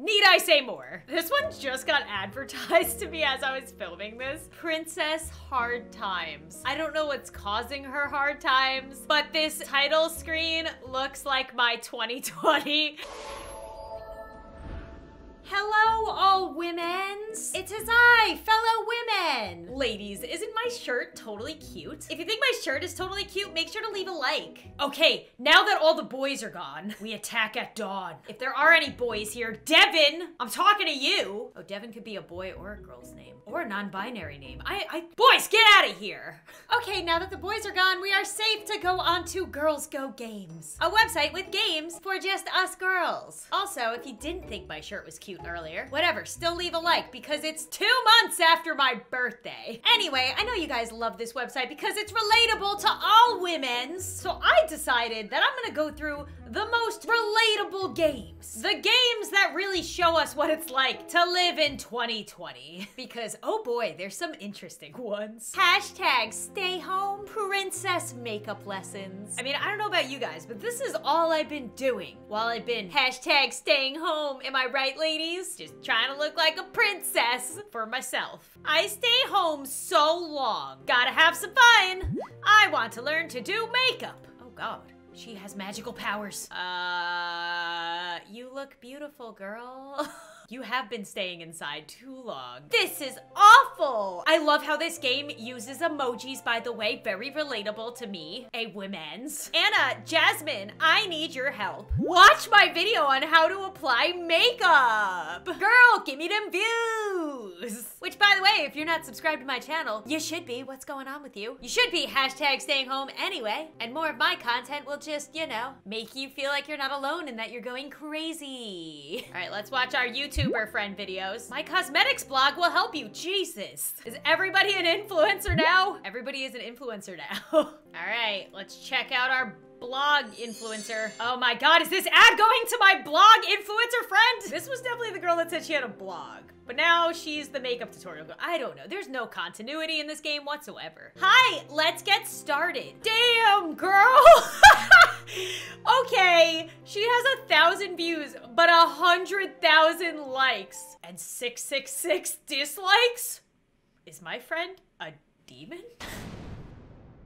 Need I say more? This one just got advertised to me as I was filming this. Princess Hard Times. I don't know what's causing her hard times, but this title screen looks like my 2020. Hello, all women's. It is I, fellow women. Ladies, isn't my shirt totally cute? If you think my shirt is totally cute, make sure to leave a like. Okay, now that all the boys are gone, we attack at dawn. If there are any boys here, Devin, I'm talking to you. Oh, Devin could be a boy or a girl's name. Or a non-binary name. I, I, boys, get out of here. Okay, now that the boys are gone, we are safe to go on to Girls Go Games. A website with games for just us girls. Also, if you didn't think my shirt was cute earlier, whatever, still leave a like because it's two months after my birthday. Anyway, I know you guys love this website because it's relatable to all women. so I decided that I'm gonna go through the most relatable games. The games that really show us what it's like to live in 2020. Because, oh boy, there's some interesting ones. Hashtag stay home princess makeup lessons. I mean, I don't know about you guys, but this is all I've been doing while I've been hashtag staying home. Am I right, ladies? Just trying to look like a princess for myself. I stay home so long. Gotta have some fun. I want to learn to do makeup. Oh God. She has magical powers. Uh, you look beautiful, girl. You have been staying inside too long. This is awful! I love how this game uses emojis, by the way. Very relatable to me, a women's. Anna, Jasmine, I need your help. Watch my video on how to apply makeup. Girl, give me them views. Which, by the way, if you're not subscribed to my channel, you should be. What's going on with you? You should be hashtag staying home anyway. And more of my content will just, you know, make you feel like you're not alone and that you're going crazy. All right, let's watch our YouTuber friend videos. My cosmetics blog will help you. Jesus. Is everybody an influencer now? Everybody is an influencer now. All right, let's check out our blog influencer. Oh my god, is this ad going to my blog influencer friend? This was definitely the girl that said she had a blog. But now she's the makeup tutorial girl. I don't know. There's no continuity in this game whatsoever. Hi, let's get started. Damn, girl. okay, she has a thousand views, but a hundred thousand likes and 666 dislikes? Is my friend a demon?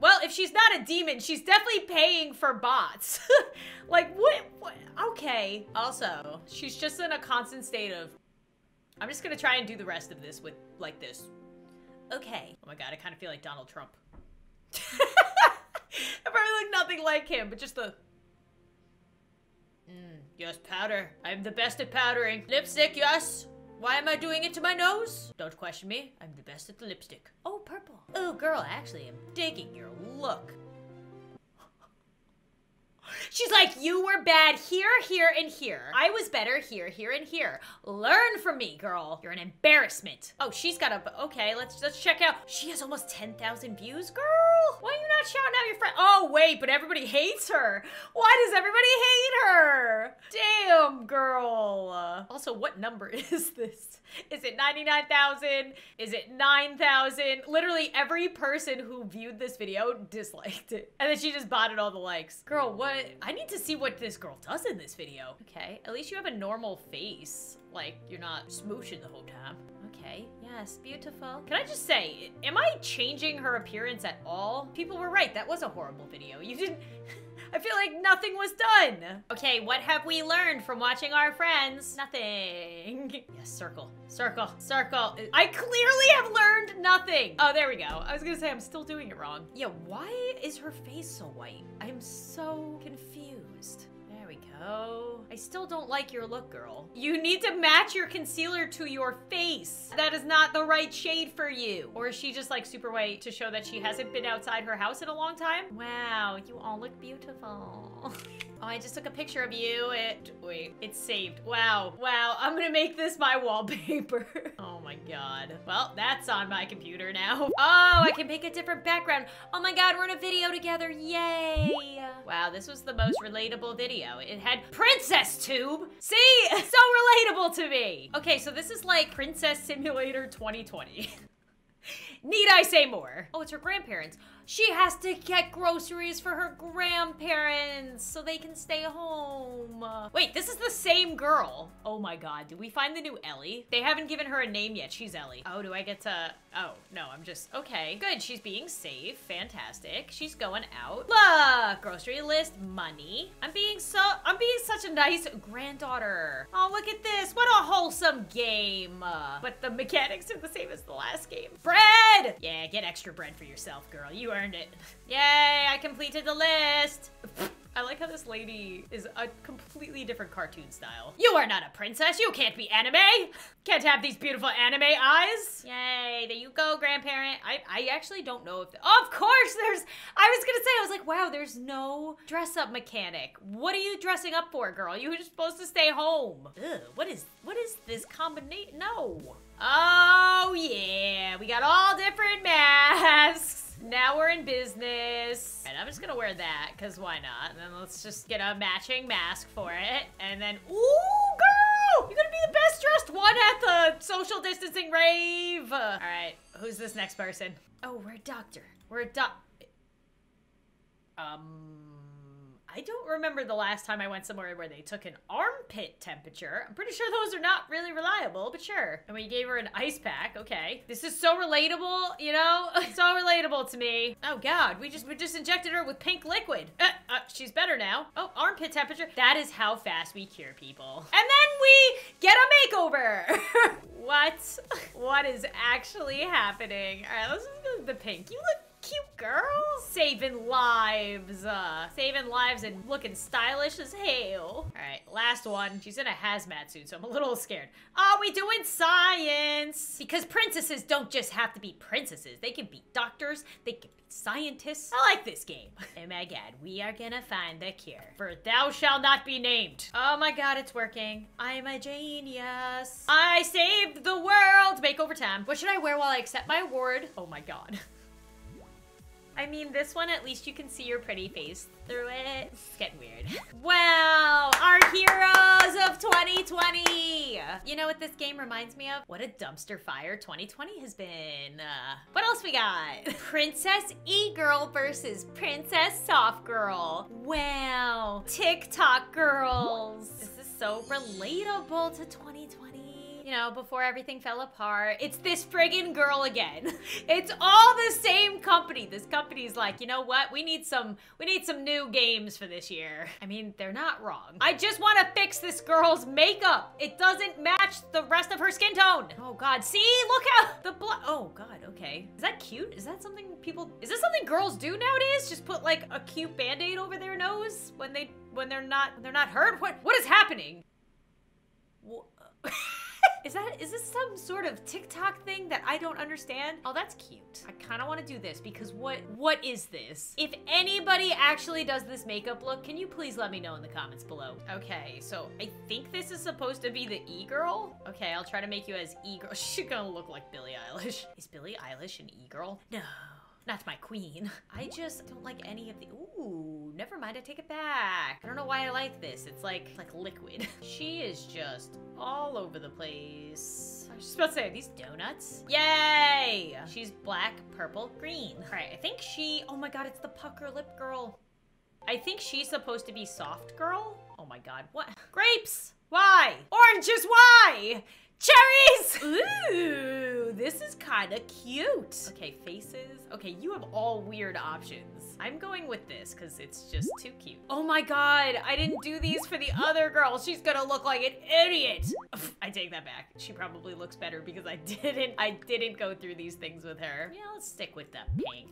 Well, if she's not a demon, she's definitely paying for bots. like, what, what? Okay. Also, she's just in a constant state of, I'm just gonna try and do the rest of this with, like, this. Okay. Oh my god, I kind of feel like Donald Trump. I probably look nothing like him, but just the... Mm, yes, powder. I'm the best at powdering. Lipstick, yes. Why am I doing it to my nose? Don't question me. I'm the best at the lipstick. Oh, purple. Oh, girl, I actually am digging your look. She's like, you were bad here, here, and here. I was better here, here, and here. Learn from me, girl. You're an embarrassment. Oh, she's got a, okay, let's, let's check out. She has almost 10,000 views, girl. Why are you not shouting out your friend? Oh, wait, but everybody hates her. Why does everybody hate her? Damn, girl. Also, what number is this? Is it 99,000? Is it 9,000? Literally every person who viewed this video disliked it. And then she just botted all the likes. Girl, what? I need to see what this girl does in this video. Okay, at least you have a normal face. Like, you're not smooshing the whole time. Okay, yes, beautiful. Can I just say, am I changing her appearance at all? People were right, that was a horrible video. You didn't... I feel like nothing was done. Okay, what have we learned from watching our friends? Nothing. Yes, circle, circle, circle. I clearly have learned nothing. Oh, there we go. I was gonna say I'm still doing it wrong. Yeah, why is her face so white? I'm so confused. Go. I still don't like your look, girl. You need to match your concealer to your face. That is not the right shade for you. Or is she just like super white to show that she hasn't been outside her house in a long time? Wow, you all look beautiful. Oh, I just took a picture of you. It, wait, it's saved. Wow, wow, I'm gonna make this my wallpaper. oh my god. Well, that's on my computer now. Oh, I can pick a different background. Oh my god, we're in a video together, yay. Wow, this was the most relatable video. It had Princess Tube. See, so relatable to me. Okay, so this is like Princess Simulator 2020. Need I say more? Oh, it's her grandparents. She has to get groceries for her grandparents so they can stay home. Wait, this is the same girl. Oh my god, did we find the new Ellie? They haven't given her a name yet. She's Ellie. Oh, do I get to... Oh, no, I'm just... Okay, good. She's being safe. Fantastic. She's going out. Look! Grocery list, money. I'm being so... I'm being such a nice granddaughter. Oh, look at this. What a wholesome game. But the mechanics are the same as the last game. Bread! Yeah, get extra bread for yourself, girl. You earned it. Yay, I completed the list. I like how this lady is a completely different cartoon style. You are not a princess. You can't be anime. Can't have these beautiful anime eyes. Yay, there you go, grandparent. I, I actually don't know if, of course there's, I was gonna say, I was like, wow, there's no dress up mechanic. What are you dressing up for, girl? You were supposed to stay home. Ugh, what is, what is this combination? No. Oh yeah, we got all different masks. Now we're in business. And I'm just gonna wear that, because why not? And then let's just get a matching mask for it. And then, ooh, girl! You're gonna be the best dressed one at the social distancing rave. All right, who's this next person? Oh, we're a doctor. We're a doc... Um... I don't remember the last time I went somewhere where they took an armpit temperature. I'm pretty sure those are not really reliable, but sure. And we gave her an ice pack. Okay. This is so relatable, you know? so relatable to me. Oh god, we just we just injected her with pink liquid. Uh, uh, she's better now. Oh, armpit temperature. That is how fast we cure people. And then we get a makeover. what? What is actually happening? All right, let's just go with the pink. You look cute girl. Saving lives. Uh, saving lives and looking stylish as hell. All right, last one. She's in a hazmat suit, so I'm a little scared. Are we doing science? Because princesses don't just have to be princesses. They can be doctors. They can be scientists. I like this game. oh my god, we are gonna find the cure. For thou shall not be named. Oh my god, it's working. I'm a genius. I saved the world. Makeover time. What should I wear while I accept my award? Oh my god. I mean, this one, at least you can see your pretty face through it. It's getting weird. Wow, our heroes of 2020. You know what this game reminds me of? What a dumpster fire 2020 has been. Uh, what else we got? Princess E-Girl versus Princess Soft Girl. Wow, TikTok girls. This is so relatable to 2020 you know, before everything fell apart. It's this friggin' girl again. it's all the same company. This company's like, you know what? We need some, we need some new games for this year. I mean, they're not wrong. I just want to fix this girl's makeup. It doesn't match the rest of her skin tone. Oh God, see, look how the blood, oh God, okay. Is that cute? Is that something people, is this something girls do nowadays? Just put like a cute band-aid over their nose when they, when they're not, they're not hurt? What, what is happening? Is that, is this some sort of TikTok thing that I don't understand? Oh, that's cute. I kind of want to do this because what, what is this? If anybody actually does this makeup look, can you please let me know in the comments below? Okay, so I think this is supposed to be the E-girl. Okay, I'll try to make you as E-girl. She's gonna look like Billie Eilish. Is Billie Eilish an E-girl? No. Not my queen. I just don't like any of the, ooh, never mind, I take it back. I don't know why I like this. It's like, like liquid. she is just all over the place. I was just about to say, are these donuts? Yay! She's black, purple, green. All right, I think she, oh my God, it's the pucker lip girl. I think she's supposed to be soft girl. Oh my God, what? Grapes! Why? Oranges, why? Cherries! Ooh, this is kind of cute. Okay, faces. Okay, you have all weird options. I'm going with this because it's just too cute. Oh my god, I didn't do these for the other girl. She's gonna look like an idiot. I take that back. She probably looks better because I didn't I didn't go through these things with her. Yeah, let's stick with the pink.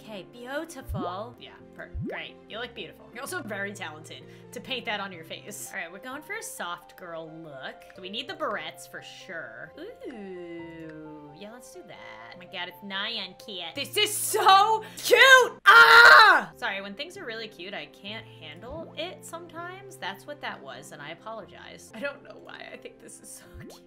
Okay, beautiful. Yeah, great. You look beautiful. You're also very talented to paint that on your face. All right, we're going for a soft girl look. So we need the barrettes for sure. Ooh, yeah, let's do that. Oh my god, it's Nyan Cat. This is so cute! Ah! Sorry, when things are really cute, I can't handle it sometimes. That's what that was, and I apologize. I don't know why I think this is so cute.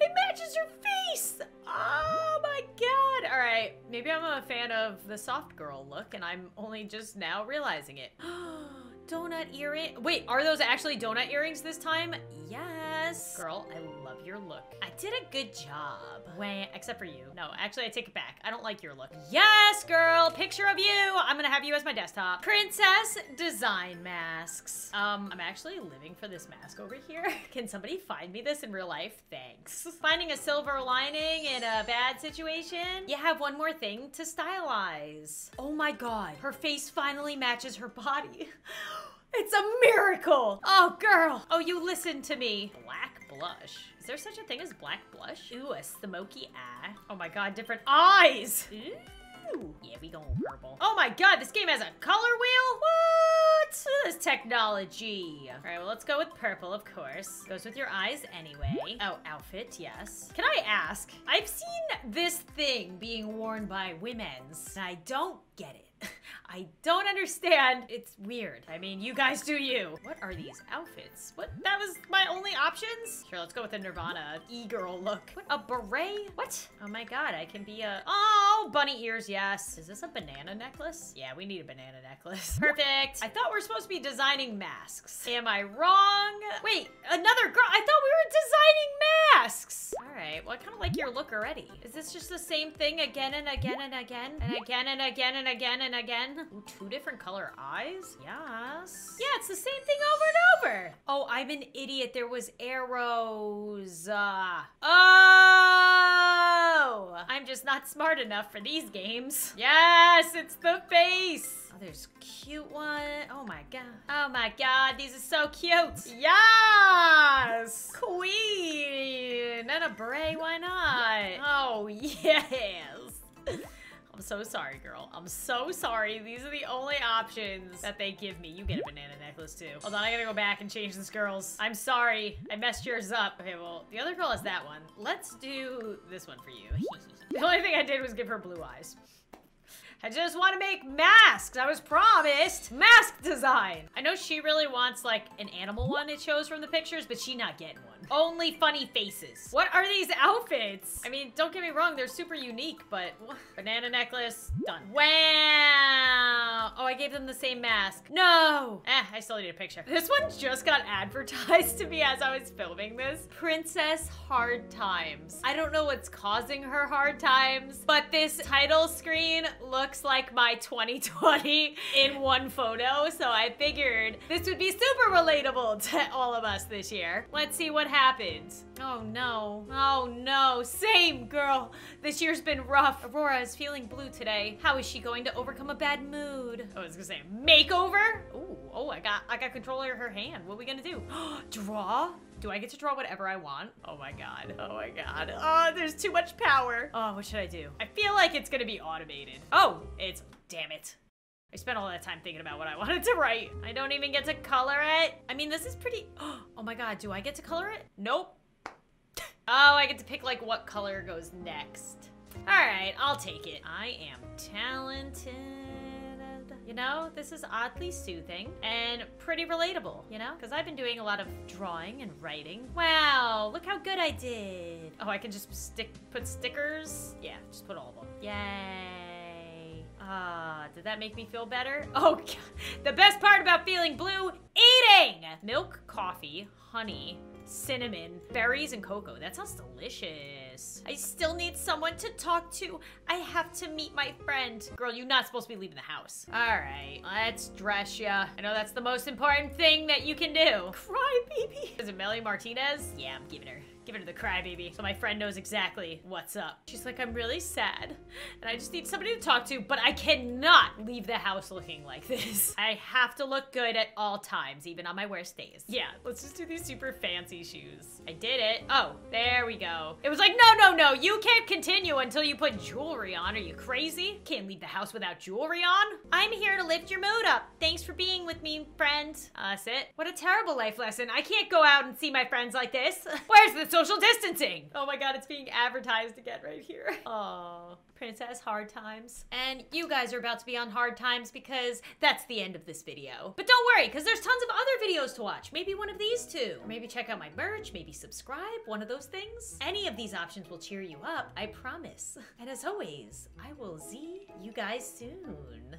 it matches your face! Oh my god! All right, maybe I'm a fan of the soft girl look, and I'm only just now realizing it. donut earring. Wait, are those actually donut earrings this time? Yes. Yes. Girl, I love your look. I did a good job. Wait, except for you. No, actually, I take it back. I don't like your look. Yes, girl. Picture of you. I'm gonna have you as my desktop. Princess design masks. Um, I'm actually living for this mask over here. Can somebody find me this in real life? Thanks. Finding a silver lining in a bad situation? You have one more thing to stylize. Oh my god. Her face finally matches her body. It's a miracle! Oh, girl! Oh, you listen to me. Black blush. Is there such a thing as black blush? Ooh, a smoky eye. Oh my god, different eyes! Ooh. Yeah, we going purple. Oh my god, this game has a color wheel? What? This technology. All right, well, let's go with purple, of course. Goes with your eyes anyway. Oh, outfit, yes. Can I ask? I've seen this thing being worn by women's, and I don't get it. I don't understand. It's weird. I mean, you guys do you. What are these outfits? What? That was my only options? Sure, let's go with the Nirvana e-girl look. What? A beret? What? Oh my god, I can be a... Oh, bunny ears, yes. Is this a banana necklace? Yeah, we need a banana necklace. Perfect. I thought we are supposed to be designing masks. Am I wrong? Wait, another girl. I thought we were designing masks. All right, well, I kind of like your look already. Is this just the same thing again and again and again and again and again and again and again? Ooh, two different color eyes? Yes. Yeah, it's the same thing over and over. Oh, I'm an idiot. There was arrows. Uh, oh! I'm just not smart enough for these games. Yes, it's the face. Oh, there's cute one. Oh my god. Oh my god, these are so cute. Yes! Queen! And a beret, why not? Oh, yes. I'm so sorry, girl. I'm so sorry. These are the only options that they give me. You get a banana necklace, too. Hold on, I gotta go back and change this girl's. I'm sorry. I messed yours up. Okay, well, the other girl has that one. Let's do this one for you. the only thing I did was give her blue eyes. I just want to make masks. I was promised mask design. I know she really wants like an animal one it shows from the pictures, but she not getting one. Only funny faces. What are these outfits? I mean, don't get me wrong, they're super unique, but banana necklace, done. Wow. Oh, I gave them the same mask. No. Eh, I still need a picture. This one just got advertised to me as I was filming this. Princess Hard Times. I don't know what's causing her hard times, but this title screen looks looks like my 2020 in one photo, so I figured this would be super relatable to all of us this year. Let's see what happens. Oh no. Oh no. Same, girl. This year's been rough. Aurora is feeling blue today. How is she going to overcome a bad mood? Oh, I was gonna say makeover? Ooh, oh, I got I got control of her hand. What are we gonna do? Draw? Do I get to draw whatever I want? Oh my god. Oh my god. Oh, there's too much power. Oh, what should I do? I feel like it's gonna be automated. Oh, it's, damn it. I spent all that time thinking about what I wanted to write. I don't even get to color it. I mean, this is pretty, oh my god, do I get to color it? Nope. oh, I get to pick like what color goes next. All right, I'll take it. I am talented. You know, this is oddly soothing and pretty relatable, you know? Because I've been doing a lot of drawing and writing. Wow, look how good I did. Oh, I can just stick, put stickers? Yeah, just put all of them. Yay. Ah, uh, did that make me feel better? Oh, God. the best part about feeling blue, eating! Milk, coffee, honey, cinnamon, berries, and cocoa. That sounds delicious. I still need someone to talk to. I have to meet my friend. Girl, you're not supposed to be leaving the house. All right, let's dress ya. I know that's the most important thing that you can do. Cry, baby. Is it Melanie Martinez? Yeah, I'm giving her. Give to the crybaby so my friend knows exactly what's up. She's like, I'm really sad and I just need somebody to talk to, but I cannot leave the house looking like this. I have to look good at all times, even on my worst days. Yeah, let's just do these super fancy shoes. I did it. Oh, there we go. It was like, no, no, no, you can't continue until you put jewelry on. Are you crazy? Can't leave the house without jewelry on. I'm here to lift your mood up. Thanks for being with me, friend. Uh, that's it. What a terrible life lesson. I can't go out and see my friends like this. Where's the social distancing. Oh my god, it's being advertised again right here. Oh, Princess Hard Times. And you guys are about to be on hard times because that's the end of this video. But don't worry, because there's tons of other videos to watch. Maybe one of these two. Or maybe check out my merch, maybe subscribe, one of those things. Any of these options will cheer you up, I promise. And as always, I will see you guys soon.